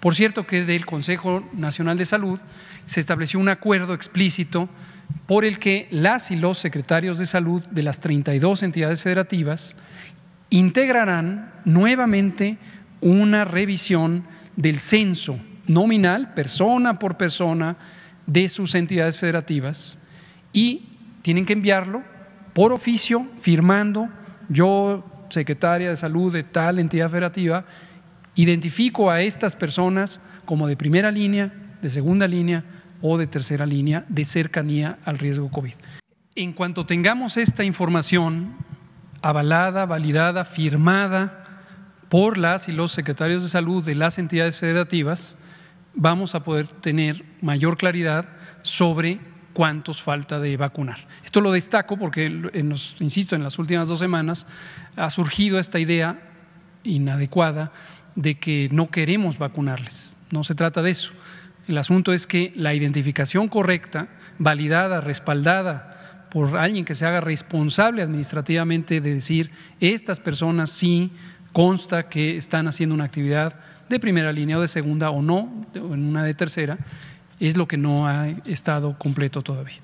Por cierto que del Consejo Nacional de Salud se estableció un acuerdo explícito por el que las y los secretarios de salud de las 32 entidades federativas integrarán nuevamente una revisión del censo nominal, persona por persona, de sus entidades federativas y tienen que enviarlo por oficio, firmando, yo, secretaria de salud de tal entidad federativa, identifico a estas personas como de primera línea, de segunda línea o de tercera línea de cercanía al riesgo COVID. En cuanto tengamos esta información avalada, validada, firmada por las y los secretarios de salud de las entidades federativas, vamos a poder tener mayor claridad sobre cuántos falta de vacunar. Esto lo destaco porque, insisto, en las últimas dos semanas ha surgido esta idea inadecuada de que no queremos vacunarles. No se trata de eso. El asunto es que la identificación correcta, validada, respaldada por alguien que se haga responsable administrativamente de decir, estas personas sí consta que están haciendo una actividad de primera línea o de segunda o no, en una de tercera, es lo que no ha estado completo todavía.